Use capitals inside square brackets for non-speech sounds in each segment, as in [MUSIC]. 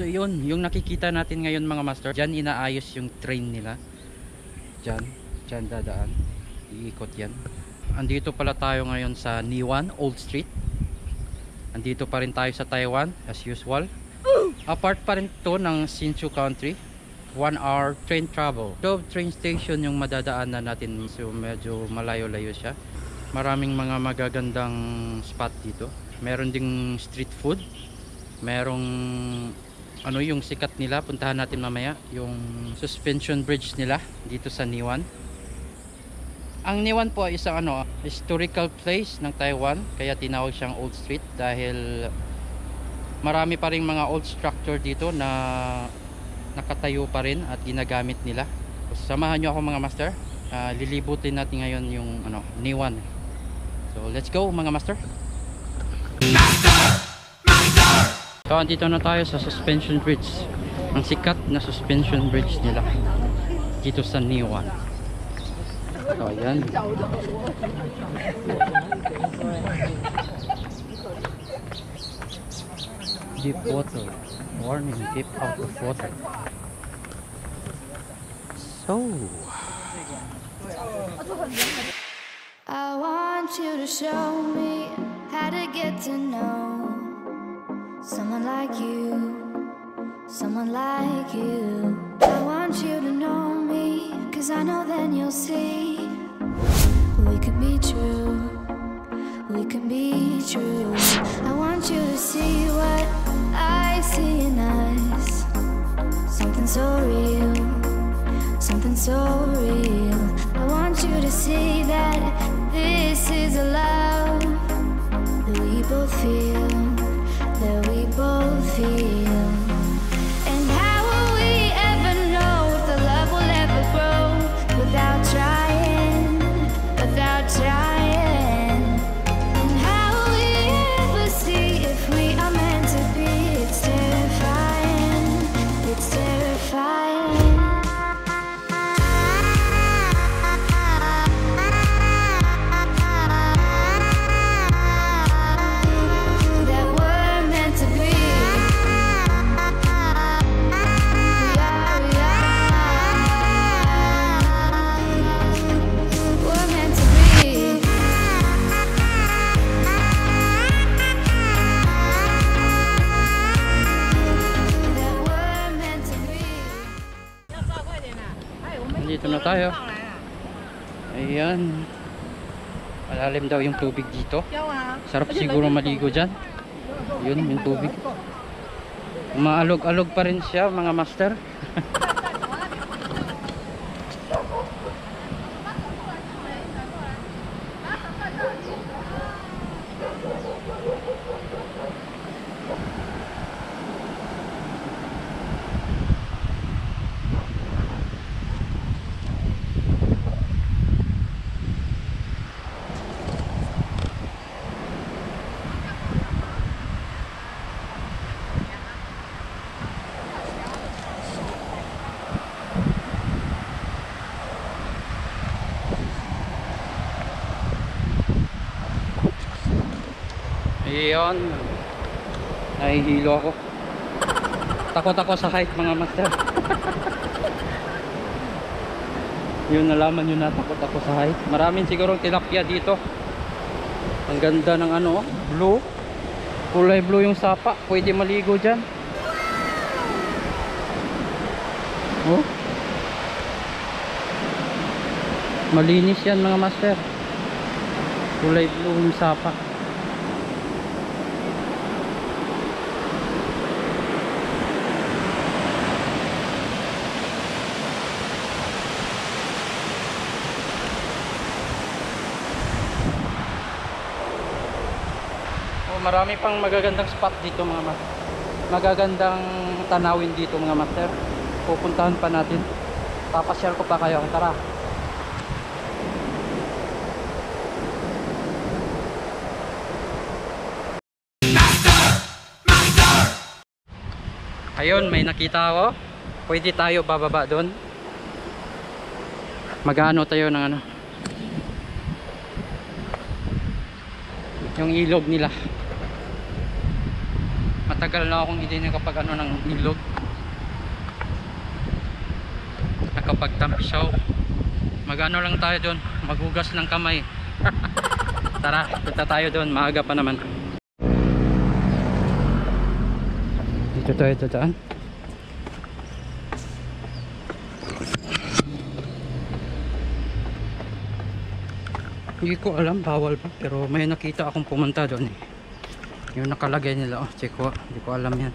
So yun, yung nakikita natin ngayon mga master, dyan inaayos yung train nila. Dyan, dyan dadaan. Iikot yan. Andito pala tayo ngayon sa Niwan, Old Street. Andito pa rin tayo sa Taiwan, as usual. Apart pa rin to ng Hsinchu Country. One hour train travel. Dove train station yung madadaanan natin. So medyo malayo-layo siya. Maraming mga magagandang spot dito. Meron ding street food. Merong ano yung sikat nila? Puntahan natin mamaya yung suspension bridge nila dito sa Niwan. Ang Niwan po ay isang ano historical place ng Taiwan kaya tinawag siyang Old Street dahil marami pa ring mga old structure dito na nakatayo pa rin at ginagamit nila. Samahan nyo ako mga master. Ah, lilibutin natin ngayon yung ano Niwan. So let's go mga master So, andito na tayo sa suspension bridge. Ang sikat na suspension bridge nila. Dito sa Niwan. So, ayan. Deep water. Warning, deep out of water. So, I want you to show me how to get to know someone like you, someone like you. I want you to know me, cause I know then you'll see. We could be true, we can be true. I want you to see what I see in us, something so real. Something so tayo. Ayan. Malalim daw yung tubig dito. Sarap siguro maligo dyan. Yun, yung tubig. Maalog-alog pa rin siya, mga master. [LAUGHS] Ayan. Nahihilo ako. Takot ako sa height mga master. [LAUGHS] yun nalaman nyo na takot ako sa height. Maraming sigurong tilapia dito. Ang ganda ng ano, blue. Kulay blue yung sapa. Pwede maligo dyan. Oh. Malinis yan mga master. Kulay blue yung sapa. Marami pang magagandang spot dito mga master. Magagandang tanawin dito mga master. Pupuntahan pa natin. Papasyal ko pa kayo. Tara. Ayun, may nakita ako. Pwede tayo bababa doon. Magano tayo ng ano. Yung ilog nila. Matagal na akong hindi nakapag ano ng ilog. Nakapagtampisaw. Magano lang tayo doon. Maghugas ng kamay. [LAUGHS] Tara, punta tayo doon. Maaga pa naman. Dito tayo dadaan. Hindi ko alam, bawal pa. Pero may nakita akong pumunta doon eh. Yung nakalagay nila, oh, check ko. Hindi ko alam yan.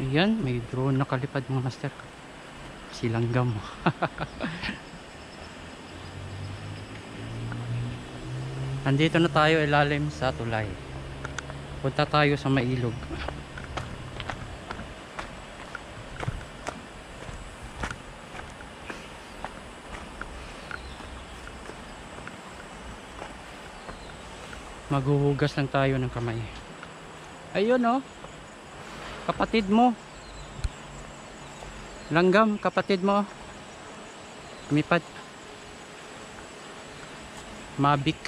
Ayan, may drone nakalipad mga master. Silanggam. [LAUGHS] Andito na tayo ilalim sa tulay. Punta tayo sa mailog. Maghuhugas lang tayo ng kamay. Ayun oh. Kapatid mo. Langgam, kapatid mo. Lumipad. Mabik.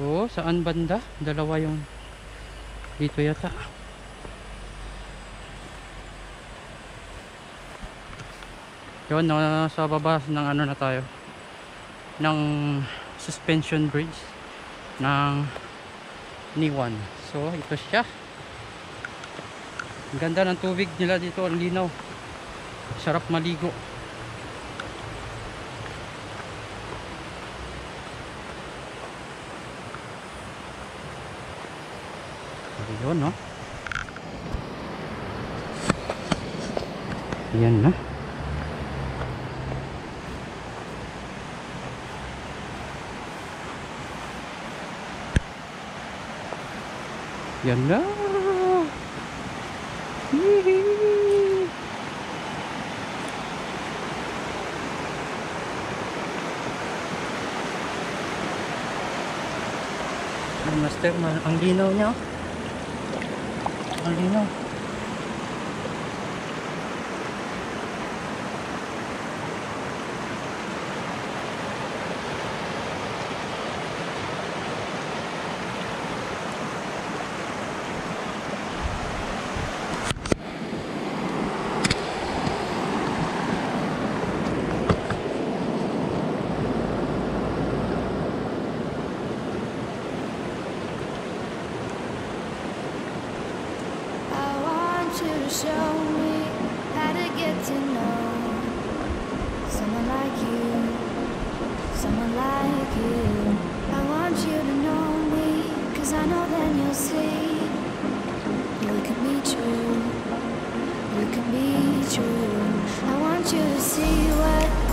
Oh, saan banda? Dalawa yung dito yata. Yun, nasa baba ng ano na tayo. Ng suspension bridge ng Niwan. So, ito siya. Ang ganda ng tubig nila dito, ang linaw. Sarap maligo. Ayun, no? Yan na. Yan na. Ang master, ma- ang linaw niya. oh. Ang linaw. I show me how to get to know someone like you, someone like you. I want you to know me, cause I know then you'll see you can be true, you can be true. I want you to see what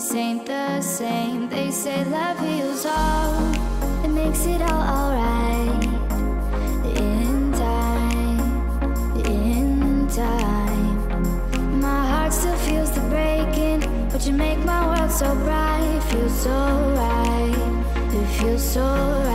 This ain't the same. They say love heals all. It makes it all alright. In time. In time. My heart still feels the breaking, but you make my world so bright. It feels so right. It feels so right.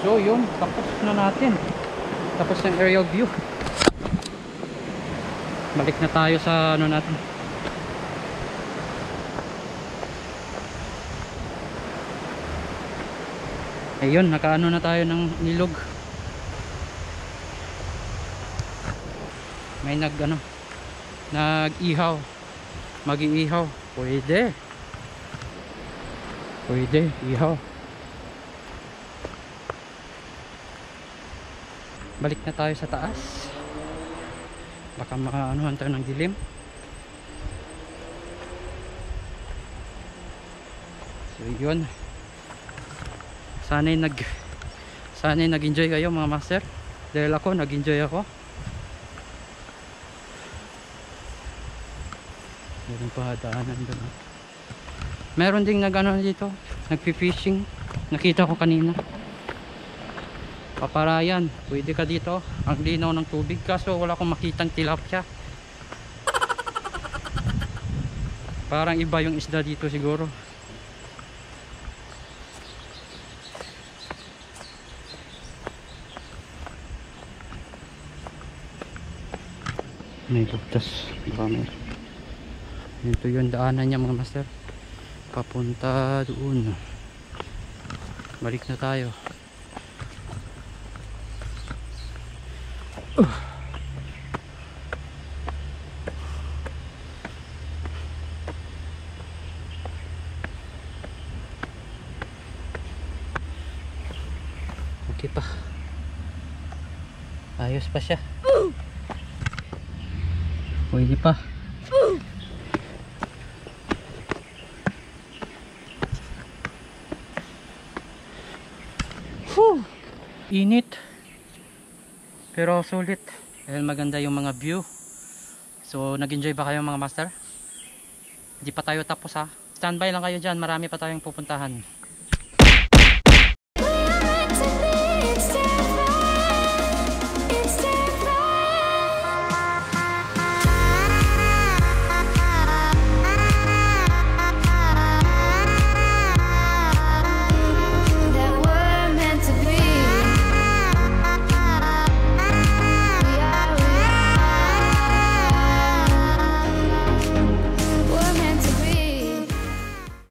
So yun, tapos na natin. Tapos ng aerial view. Balik na tayo sa ano natin. Ayun, nakaano na tayo ng nilog. May nag ano, nag-ihaw. Mag-iihaw. Pwede. Pwede, ihaw. Balik na tayo sa taas. Baka makaanuhan tayo ng dilim. So yun. Sana'y nag sana'y nag enjoy kayo mga master. Dahil ako nag enjoy ako. Meron pa daanan doon. Meron ding nag ano dito nagpi-fishing nakita ko kanina paparayan pwede ka dito. Ang linaw ng tubig kaso wala akong makitang tilapia. Parang iba yung isda dito siguro. May bugtas. Baka may ito yung daanan niya mga master. Papunta doon. Balik na tayo Okay pa. Ayos pa siya. Pwede pa. Whew. Init. Pero sulit. Dahil maganda yung mga view. So, nag-enjoy ba kayo mga master? Hindi pa tayo tapos ha. Standby lang kayo dyan. Marami pa tayong pupuntahan.